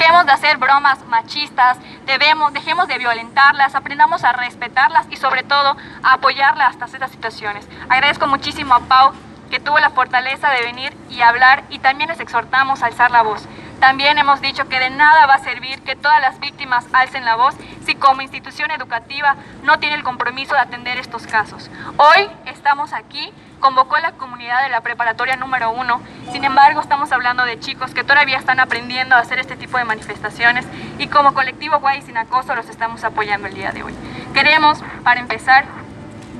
Dejemos de hacer bromas machistas, debemos, dejemos de violentarlas, aprendamos a respetarlas y sobre todo a apoyarlas hasta estas situaciones. Agradezco muchísimo a Pau que tuvo la fortaleza de venir y hablar y también les exhortamos a alzar la voz. También hemos dicho que de nada va a servir que todas las víctimas alcen la voz como institución educativa no tiene el compromiso de atender estos casos. Hoy estamos aquí, convocó la comunidad de la preparatoria número uno, sin embargo estamos hablando de chicos que todavía están aprendiendo a hacer este tipo de manifestaciones y como colectivo Guay Sin Acoso los estamos apoyando el día de hoy. Queremos, para empezar,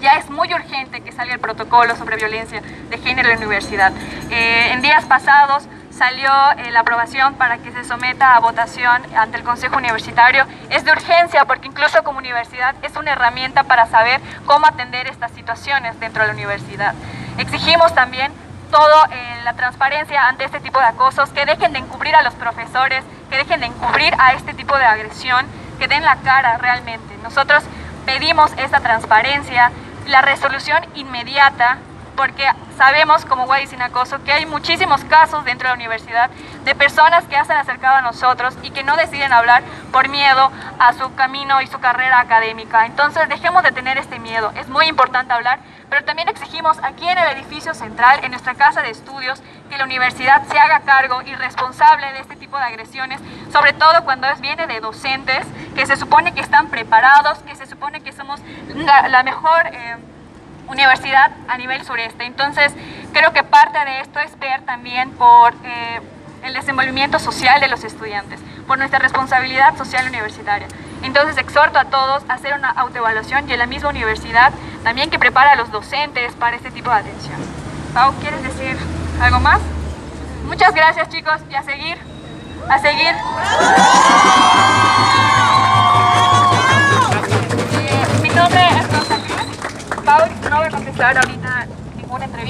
ya es muy urgente que salga el protocolo sobre violencia de género en la universidad. Eh, en días pasados salió eh, la aprobación para que se someta a votación ante el Consejo Universitario. Es de urgencia porque incluso como universidad es una herramienta para saber cómo atender estas situaciones dentro de la universidad. Exigimos también toda eh, la transparencia ante este tipo de acosos, que dejen de encubrir a los profesores, que dejen de encubrir a este tipo de agresión, que den la cara realmente. Nosotros pedimos esta transparencia, la resolución inmediata porque sabemos como Guay Sin Acoso que hay muchísimos casos dentro de la universidad de personas que han acercado a nosotros y que no deciden hablar por miedo a su camino y su carrera académica. Entonces dejemos de tener este miedo, es muy importante hablar, pero también exigimos aquí en el edificio central, en nuestra casa de estudios, que la universidad se haga cargo y responsable de este tipo de agresiones, sobre todo cuando viene de docentes que se supone que están preparados, que se supone que somos la, mejor... Eh, universidad a nivel sureste. Entonces, creo que parte de esto es ver también por eh, el desenvolvimiento social de los estudiantes, por nuestra responsabilidad social universitaria. Entonces, exhorto a todos a hacer una autoevaluación y en la misma universidad también que prepara a los docentes para este tipo de atención. Pau, ¿quieres decir algo más? Muchas gracias chicos y a seguir, a seguir.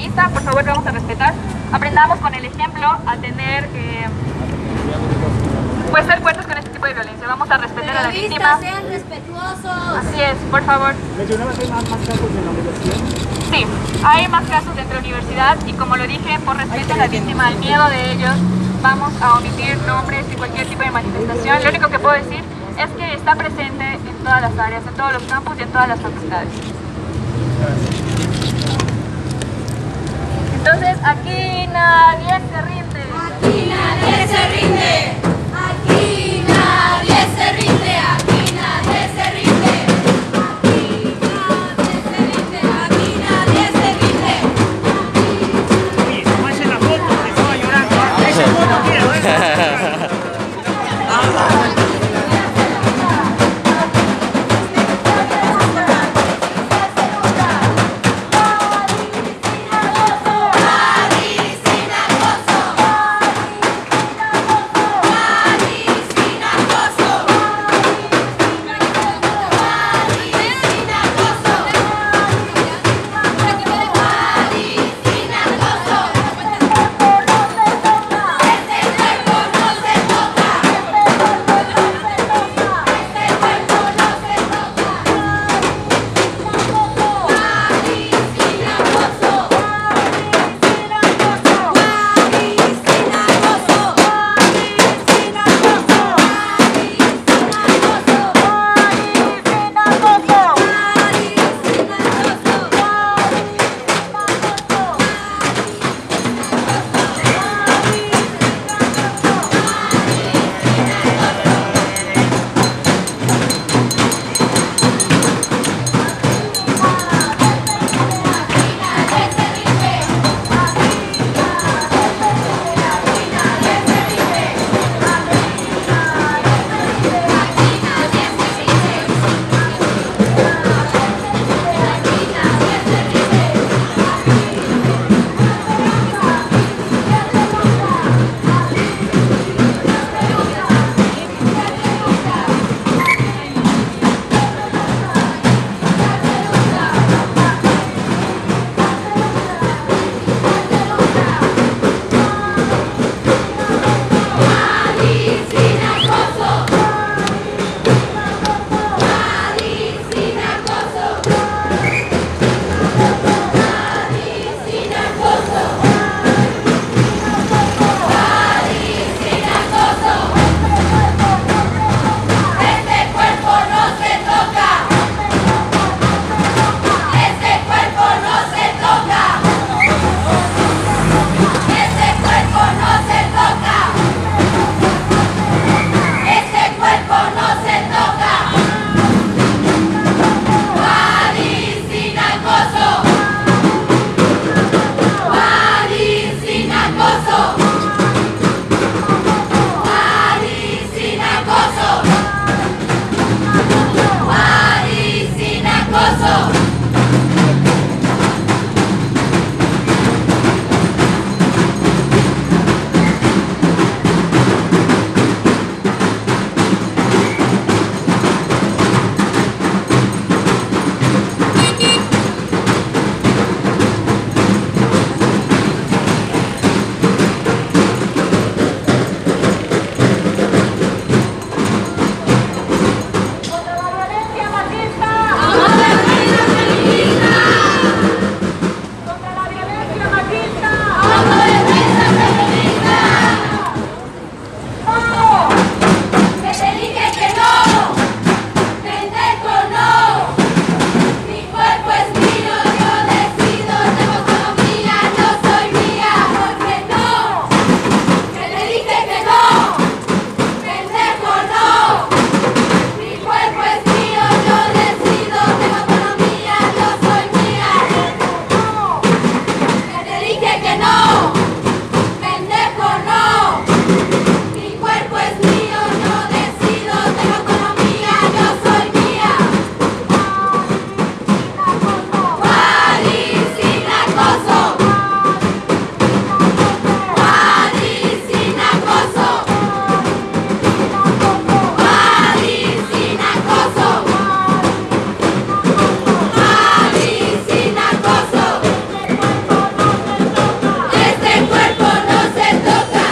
Entrevista, por favor vamos a respetar. Aprendamos con el ejemplo a tener, eh, pues ser fuertes con este tipo de violencia. Vamos a respetar a la víctima. sean respetuosos. Así es, por favor. ¿Mencionabas que hay más, casos en la universidad? Sí, hay más casos dentro de la universidad y como lo dije, por respeto a la víctima, al miedo de ellos, vamos a omitir nombres y cualquier tipo de manifestación. Lo único que puedo decir es que está presente en todas las áreas, en todos los campos y en todas las facultades. Entonces aquí nadie se rinde.